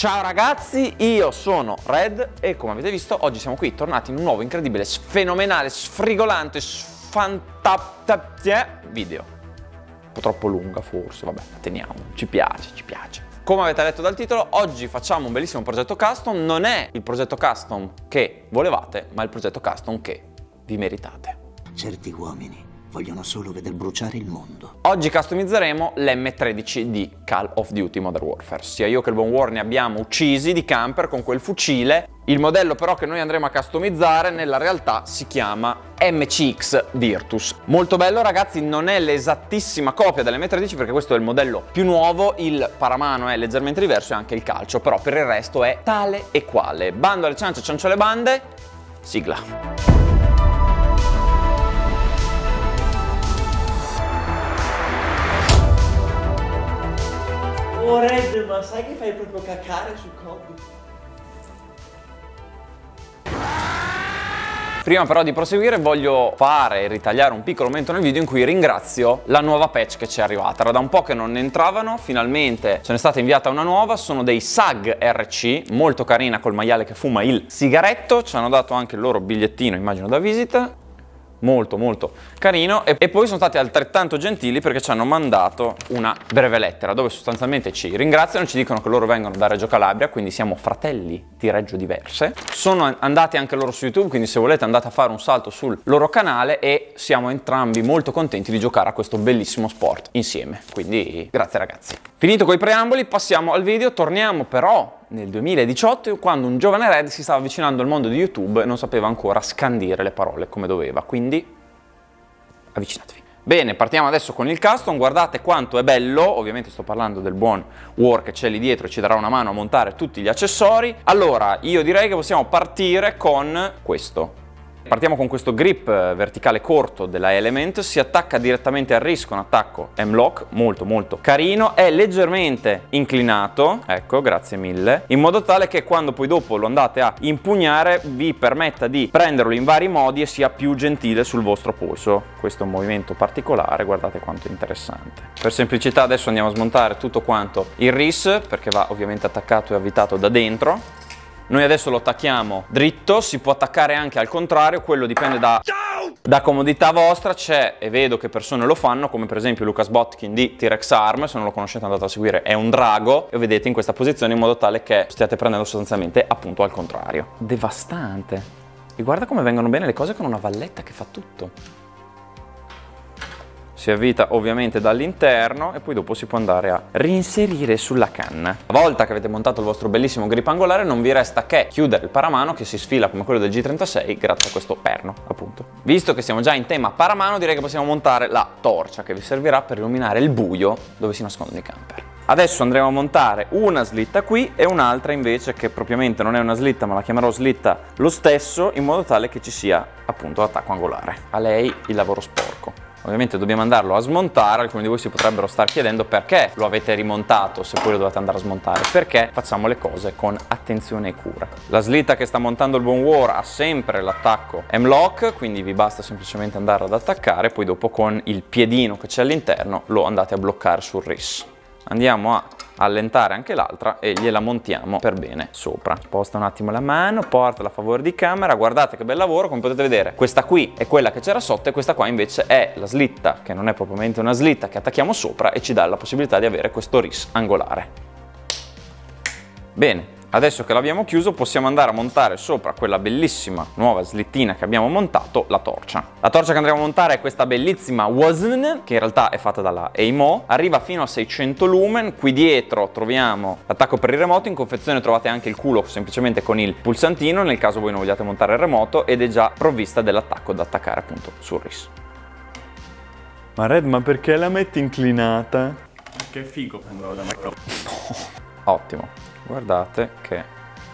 Ciao ragazzi, io sono Red e come avete visto oggi siamo qui tornati in un nuovo incredibile, fenomenale, sfrigolante, sfantaptaptie video. Un po' troppo lunga forse, vabbè, teniamo, ci piace, ci piace. Come avete letto dal titolo, oggi facciamo un bellissimo progetto custom, non è il progetto custom che volevate, ma il progetto custom che vi meritate. Certi uomini vogliono solo veder bruciare il mondo. Oggi customizzeremo l'M13 di Call of Duty Modern Warfare. Sia io che il buon War ne abbiamo uccisi di camper con quel fucile. Il modello però che noi andremo a customizzare nella realtà si chiama MCX Virtus. Molto bello ragazzi, non è l'esattissima copia dell'M13 perché questo è il modello più nuovo, il paramano è leggermente diverso e anche il calcio, però per il resto è tale e quale. Bando alle ciance, ciancio alle bande, sigla. Oh Red, ma sai che fai proprio cacare su Kobe? Prima però di proseguire voglio fare e ritagliare un piccolo momento nel video in cui ringrazio la nuova patch che ci è arrivata. Era da un po' che non ne entravano, finalmente ce n'è stata inviata una nuova, sono dei SAG RC, molto carina col maiale che fuma il sigaretto, ci hanno dato anche il loro bigliettino immagino da visita molto molto carino e, e, poi sono stati altrettanto gentili perché ci hanno mandato una breve lettera dove sostanzialmente ci ringraziano, ci dicono che loro vengono da Reggio Calabria, quindi siamo fratelli di Reggio diverse. Sono andati anche loro su YouTube, quindi se volete andate a fare un salto sul loro canale e siamo entrambi molto contenti di giocare a questo bellissimo sport insieme. Quindi grazie ragazzi. Finito con i preamboli, passiamo al video, torniamo però nel 2018 quando un giovane Red si stava avvicinando al mondo di YouTube e non sapeva ancora scandire le parole come doveva, quindi avvicinatevi. Bene, partiamo adesso con il custom, guardate quanto è bello, ovviamente sto parlando del buon War che c'è lì dietro e ci darà una mano a montare tutti gli accessori. Allora, io direi che possiamo partire con questo, Partiamo con questo grip eh, verticale corto della Element, si attacca direttamente al risco, un attacco M-Lock molto molto carino, è leggermente inclinato, ecco grazie mille, in modo tale che quando poi dopo lo andate a impugnare vi permetta di prenderlo in vari modi e sia più gentile sul vostro polso. Questo è un movimento particolare, guardate quanto interessante. Per semplicità adesso andiamo a smontare tutto quanto il RIS, perché va ovviamente attaccato e avvitato da dentro, noi adesso lo attacchiamo dritto, si può attaccare anche al contrario, quello dipende da, da comodità vostra, c'è e vedo che persone lo fanno, come per esempio Lucas Botkin di T-Rex Arm, se non lo conoscete andate a seguire, è un drago e vedete in questa posizione in modo tale che stiate prendendo sostanzialmente appunto al contrario. Devastante. E guarda come vengono bene le cose con una valletta che fa tutto si avvita ovviamente dall'interno e poi dopo si può andare a reinserire sulla canna. Una volta che avete montato il vostro bellissimo grip angolare non vi resta che chiudere il paramano che si sfila come quello del G36 grazie a questo perno appunto. Visto che siamo già in tema paramano direi che possiamo montare la torcia che vi servirà per illuminare il buio dove si nascondono i camper. Adesso andremo a montare una slitta qui e un'altra invece che propriamente non è una slitta ma la chiamerò slitta lo stesso in modo tale che ci sia appunto l'attacco angolare. A lei il lavoro sporco. Ovviamente dobbiamo andarlo a smontare, alcuni di voi si potrebbero star chiedendo perché lo avete rimontato se poi lo dovete andare a smontare, perché facciamo le cose con attenzione e cura. La slitta che sta montando il buon War ha sempre l'attacco M-Lock, quindi vi basta semplicemente andare ad attaccare, poi dopo con il piedino che c'è all'interno lo andate a bloccare sul RIS. Andiamo a allentare anche l'altra e gliela montiamo per bene sopra. Sposta un attimo la mano, portala a favore di camera, guardate che bel lavoro, come potete vedere questa qui è quella che c'era sotto e questa qua invece è la slitta, che non è propriamente una slitta, che attacchiamo sopra e ci dà la possibilità di avere questo ris angolare. Bene, Adesso che l'abbiamo chiuso possiamo andare a montare sopra quella bellissima nuova slittina che abbiamo montato la torcia. La torcia che andremo a montare è questa bellissima Wasn che in realtà è fatta dalla Eimo, arriva fino a 600 lumen, qui dietro troviamo l'attacco per il remoto, in confezione trovate anche il culo semplicemente con il pulsantino nel caso voi non vogliate montare il remoto ed è già provvista dell'attacco da attaccare appunto sul RIS. Ma Red, ma perché la metti inclinata? Che figo prenderò da McDonald's. Ottimo. Guardate che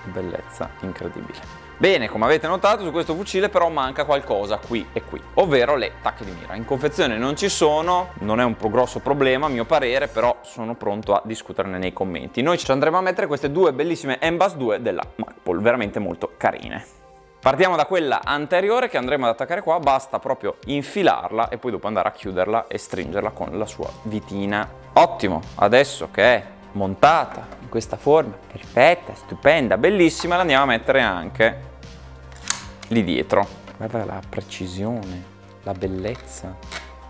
bellezza incredibile. Bene, come avete notato su questo fucile però manca qualcosa qui e qui, ovvero le tacche di mira. In confezione non ci sono, non è un grosso problema a mio parere, però sono pronto a discuterne nei commenti. Noi ci andremo a mettere queste due bellissime Embas 2 della Magpul, veramente molto carine. Partiamo da quella anteriore che andremo ad attaccare qua, basta proprio infilarla e poi dopo andare a chiuderla e stringerla con la sua vitina. Ottimo, adesso che è montata in questa forma, perfetta, stupenda, bellissima, la andiamo a mettere anche lì dietro. Guarda la precisione, la bellezza.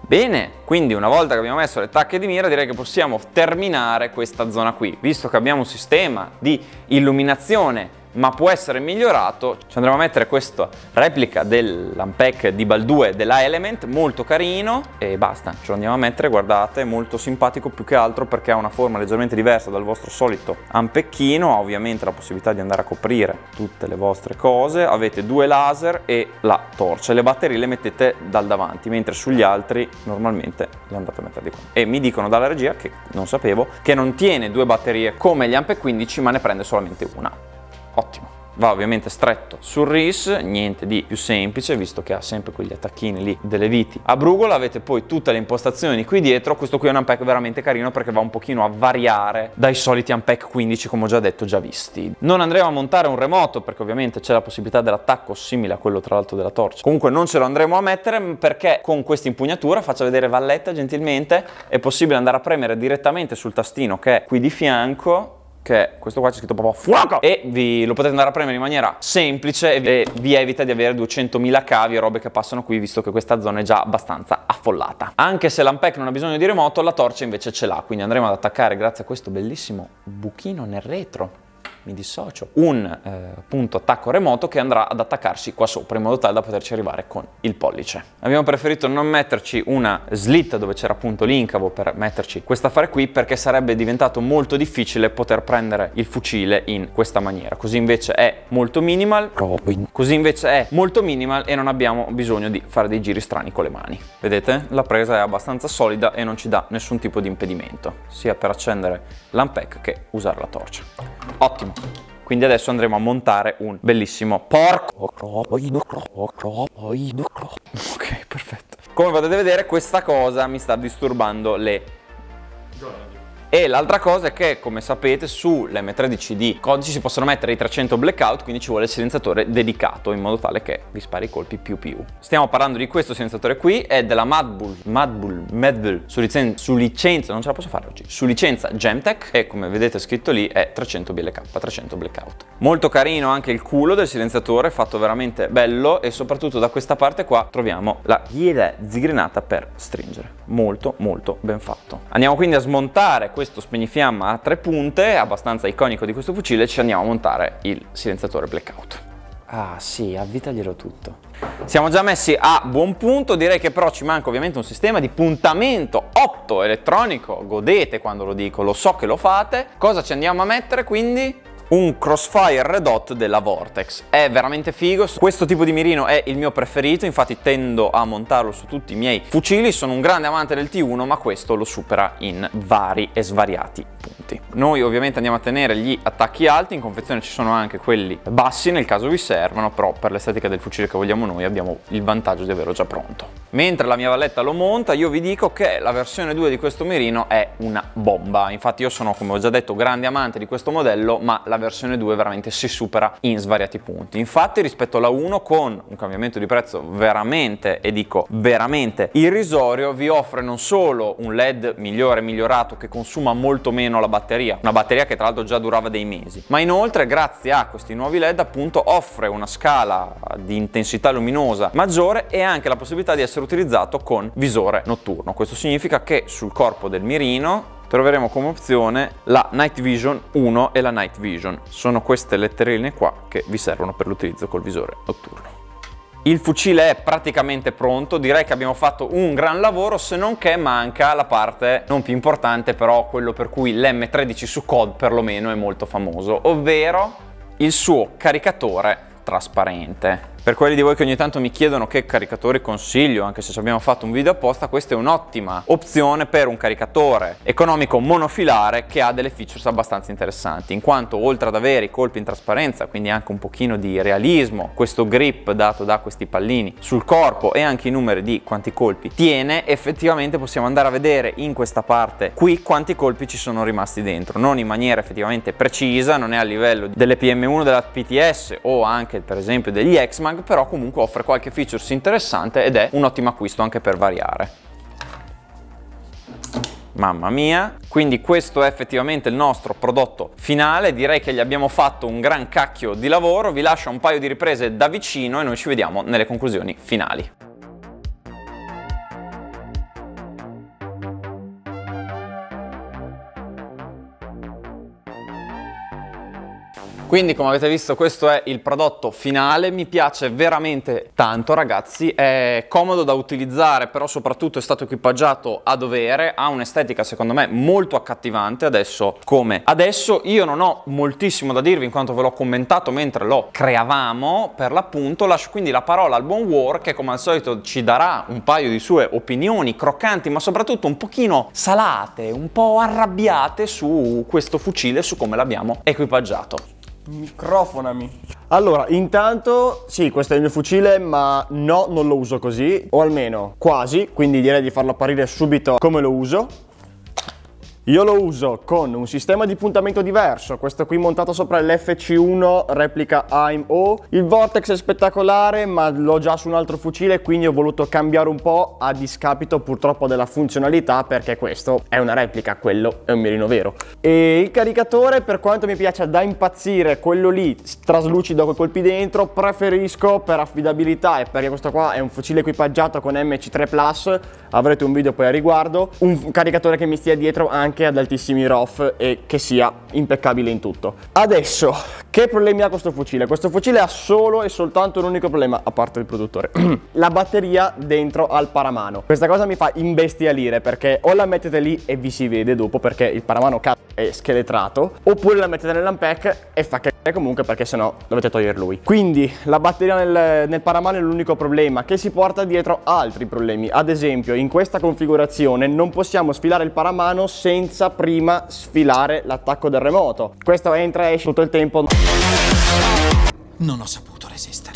Bene, quindi una volta che abbiamo messo le tacche di mira direi che possiamo terminare questa zona qui. Visto che abbiamo un sistema di illuminazione ma può essere migliorato. Ci andremo a mettere questa replica dell'Ampec di Baldue della Element, molto carino e basta, ce lo andiamo a mettere, guardate, molto simpatico più che altro perché ha una forma leggermente diversa dal vostro solito Ampecchino, ha ovviamente la possibilità di andare a coprire tutte le vostre cose, avete due laser e la torcia, le batterie le mettete dal davanti, mentre sugli altri normalmente le andate a mettere di qua. E mi dicono dalla regia, che non sapevo, che non tiene due batterie come gli Ampec 15 ma ne prende solamente una ottimo. Va ovviamente stretto sul RIS, niente di più semplice visto che ha sempre quegli attacchini lì delle viti. A Brugola avete poi tutte le impostazioni qui dietro, questo qui è un unpack veramente carino perché va un pochino a variare dai soliti unpack 15 come ho già detto già visti. Non andremo a montare un remoto perché ovviamente c'è la possibilità dell'attacco simile a quello tra l'altro della torcia. Comunque non ce lo andremo a mettere perché con questa impugnatura, faccio vedere Valletta gentilmente, è possibile andare a premere direttamente sul tastino che è qui di fianco che questo qua c'è scritto proprio fuoco e vi, lo potete andare a premere in maniera semplice e vi, vi evita di avere 200.000 cavi e robe che passano qui visto che questa zona è già abbastanza affollata. Anche se l'Ampec non ha bisogno di remoto, la torcia invece ce l'ha, quindi andremo ad attaccare grazie a questo bellissimo buchino nel retro mi dissocio, un eh, punto attacco remoto che andrà ad attaccarsi qua sopra in modo tale da poterci arrivare con il pollice. Abbiamo preferito non metterci una slit dove c'era appunto l'incavo per metterci questo affare qui perché sarebbe diventato molto difficile poter prendere il fucile in questa maniera. Così invece è molto minimal, così invece è molto minimal e non abbiamo bisogno di fare dei giri strani con le mani. Vedete? La presa è abbastanza solida e non ci dà nessun tipo di impedimento, sia per accendere l'Ampec che usare la torcia. Ottimo! Quindi adesso andremo a montare un bellissimo porco. Ok, perfetto. Come potete vedere questa cosa mi sta disturbando le e l'altra cosa è che, come sapete, sull'M13D codici si possono mettere i 300 blackout, quindi ci vuole il silenziatore dedicato in modo tale che vi spari i colpi più più. Stiamo parlando di questo silenziatore qui, è della Madbull, Madbull, Madbull, su, licen su licenza, non ce la posso fare oggi, su licenza Gemtech e come vedete scritto lì è 300 BLK, 300 blackout. Molto carino anche il culo del silenziatore, fatto veramente bello e soprattutto da questa parte qua troviamo la ghiera zigrinata per stringere. Molto molto ben fatto. Andiamo quindi a smontare questo spegnifiamma a tre punte, abbastanza iconico di questo fucile, ci andiamo a montare il silenziatore blackout. Ah sì, avvitaglielo tutto. Siamo già messi a buon punto, direi che però ci manca ovviamente un sistema di puntamento 8 elettronico, godete quando lo dico, lo so che lo fate. Cosa ci andiamo a mettere quindi? Un Crossfire Red Hot della Vortex. È veramente figo, questo tipo di mirino è il mio preferito, infatti tendo a montarlo su tutti i miei fucili, sono un grande amante del T1 ma questo lo supera in vari e svariati punti. Noi ovviamente andiamo a tenere gli attacchi alti, in confezione ci sono anche quelli bassi nel caso vi servano, però per l'estetica del fucile che vogliamo noi abbiamo il vantaggio di averlo già pronto. Mentre la mia valletta lo monta, io vi dico che la versione 2 di questo mirino è una bomba. Infatti io sono, come ho già detto, grande amante di questo modello, ma la versione 2 veramente si supera in svariati punti. Infatti rispetto alla 1 con un cambiamento di prezzo veramente, e dico veramente irrisorio, vi offre non solo un LED migliore, migliorato, che consuma molto meno la batteria, una batteria che tra l'altro già durava dei mesi, ma inoltre grazie a questi nuovi LED appunto offre una scala di intensità luminosa maggiore e anche la possibilità di essere utilizzato con visore notturno. Questo significa che sul corpo del mirino troveremo come opzione la Night Vision 1 e la Night Vision. Sono queste letterine qua che vi servono per l'utilizzo col visore notturno. Il fucile è praticamente pronto, direi che abbiamo fatto un gran lavoro se non che manca la parte non più importante però quello per cui l'M13 su COD perlomeno è molto famoso, ovvero il suo caricatore trasparente. Per quelli di voi che ogni tanto mi chiedono che caricatori consiglio, anche se ci abbiamo fatto un video apposta, questa è un'ottima opzione per un caricatore economico monofilare che ha delle features abbastanza interessanti, in quanto oltre ad avere i colpi in trasparenza, quindi anche un pochino di realismo, questo grip dato da questi pallini sul corpo e anche i numeri di quanti colpi tiene, effettivamente possiamo andare a vedere in questa parte qui quanti colpi ci sono rimasti dentro, non in maniera effettivamente precisa, non è a livello delle PM1 della PTS o anche per esempio degli X-Mag, Mustang però comunque offre qualche features interessante ed è un ottimo acquisto anche per variare. Mamma mia, quindi questo è effettivamente il nostro prodotto finale, direi che gli abbiamo fatto un gran cacchio di lavoro, vi lascio un paio di riprese da vicino e noi ci vediamo nelle conclusioni finali. Quindi come avete visto questo è il prodotto finale, mi piace veramente tanto ragazzi, è comodo da utilizzare però soprattutto è stato equipaggiato a dovere, ha un'estetica secondo me molto accattivante adesso come adesso. Io non ho moltissimo da dirvi in quanto ve l'ho commentato mentre lo creavamo per l'appunto, lascio quindi la parola al buon War che come al solito ci darà un paio di sue opinioni croccanti ma soprattutto un pochino salate, un po' arrabbiate su questo fucile, su come l'abbiamo equipaggiato. Microfonami. Allora, intanto, sì, questo è il mio fucile, ma no, non lo uso così, o almeno quasi, quindi direi di farlo apparire subito come lo uso. Io lo uso con un sistema di puntamento diverso, questo qui montato sopra l'FC1 replica AIM-O. Il Vortex è spettacolare ma l'ho già su un altro fucile quindi ho voluto cambiare un po' a discapito purtroppo della funzionalità perché questo è una replica, quello è un mirino vero. E il caricatore per quanto mi piace da impazzire, quello lì traslucido con colpi dentro, preferisco per affidabilità e perché questo qua è un fucile equipaggiato con MC3 Plus, avrete un video poi a riguardo, un caricatore che mi stia dietro anche anche ad altissimi ROF e che sia impeccabile in tutto. Adesso, che problemi ha questo fucile? Questo fucile ha solo e soltanto un unico problema, a parte il produttore. la batteria dentro al paramano. Questa cosa mi fa imbestialire perché o la mettete lì e vi si vede dopo perché il paramano cazzo è scheletrato, oppure la mettete nell'ampec e fa che comunque perché sennò dovete togliere lui. Quindi la batteria nel, nel paramano è l'unico problema che si porta dietro altri problemi. Ad esempio in questa configurazione non possiamo sfilare il paramano senza prima sfilare l'attacco del remoto. Questo entra e esce tutto il tempo. Non ho saputo resistere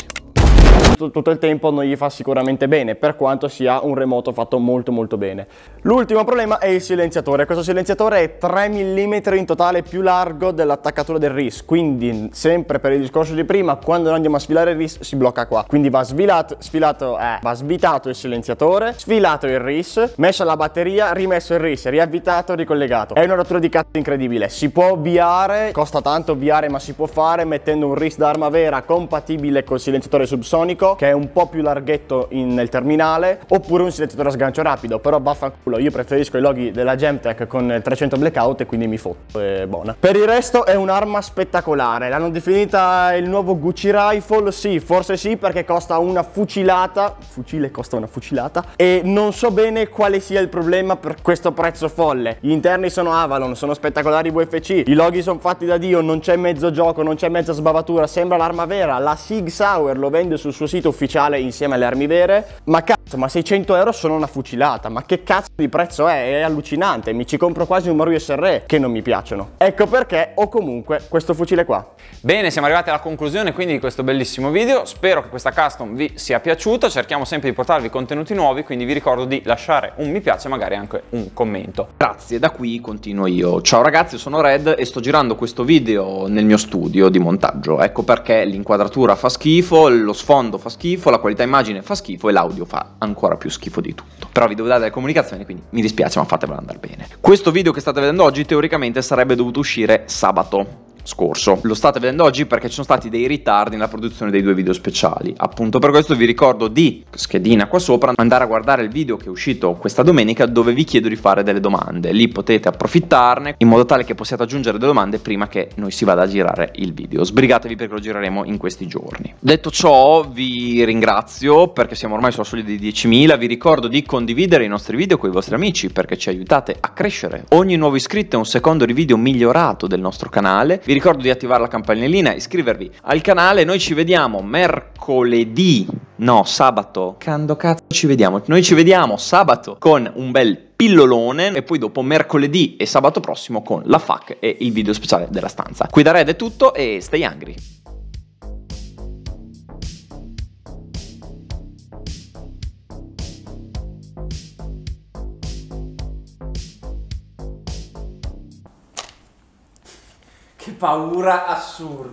tutto il tempo non gli fa sicuramente bene, per quanto sia un remoto fatto molto molto bene. L'ultimo problema è il silenziatore. Questo silenziatore è 3 mm in totale più largo dell'attaccatura del RIS, quindi sempre per il discorso di prima, quando noi andiamo a sfilare il RIS si blocca qua. Quindi va sfilato, sfilato, eh, va svitato il silenziatore, sfilato il RIS, messa la batteria, rimesso il RIS, riavvitato, ricollegato. È una rottura di cazzo incredibile. Si può ovviare, costa tanto ovviare, ma si può fare mettendo un RIS d'arma vera compatibile col silenziatore subsonico che è un po' più larghetto in, nel terminale, oppure un silenziatore a sgancio rapido, però vaffanculo, io preferisco i loghi della Gemtech con 300 blackout e quindi mi fotto, è buona. Per il resto è un'arma spettacolare, l'hanno definita il nuovo Gucci Rifle, sì, forse sì, perché costa una fucilata, fucile costa una fucilata, e non so bene quale sia il problema per questo prezzo folle. Gli interni sono Avalon, sono spettacolari VFC, i loghi sono fatti da Dio, non c'è mezzo gioco, non c'è mezza sbavatura, sembra l'arma vera, la Sig Sauer lo vende sul suo sito sito ufficiale insieme alle armi vere, ma cazzo, ma 600 euro sono una fucilata, ma che cazzo di prezzo è? È allucinante, mi ci compro quasi un Mario SRE che non mi piacciono. Ecco perché ho comunque questo fucile qua. Bene, siamo arrivati alla conclusione quindi di questo bellissimo video, spero che questa custom vi sia piaciuta, cerchiamo sempre di portarvi contenuti nuovi, quindi vi ricordo di lasciare un mi piace e magari anche un commento. Grazie, da qui continuo io. Ciao ragazzi, sono Red e sto girando questo video nel mio studio di montaggio, ecco perché l'inquadratura fa schifo, lo sfondo fa schifo, la qualità immagine fa schifo e l'audio fa ancora più schifo di tutto. Però vi devo dare delle comunicazioni, quindi mi dispiace ma fatevelo andare bene. Questo video che state vedendo oggi teoricamente sarebbe dovuto uscire sabato scorso. Lo state vedendo oggi perché ci sono stati dei ritardi nella produzione dei due video speciali. Appunto per questo vi ricordo di, schedina qua sopra, andare a guardare il video che è uscito questa domenica dove vi chiedo di fare delle domande. Lì potete approfittarne in modo tale che possiate aggiungere delle domande prima che noi si vada a girare il video. Sbrigatevi perché lo gireremo in questi giorni. Detto ciò vi ringrazio perché siamo ormai sulla soglia di 10.000. Vi ricordo di condividere i nostri video con i vostri amici perché ci aiutate a crescere. Ogni nuovo iscritto è un secondo di video migliorato del nostro canale. Vi ricordo di attivare la campanellina, iscrivervi al canale. Noi ci vediamo mercoledì, no, sabato. Quando cazzo ci vediamo? Noi ci vediamo sabato con un bel pillolone e poi dopo mercoledì e sabato prossimo con la FAC e il video speciale della stanza. Qui da Red è tutto e stay hungry. Paura assurda.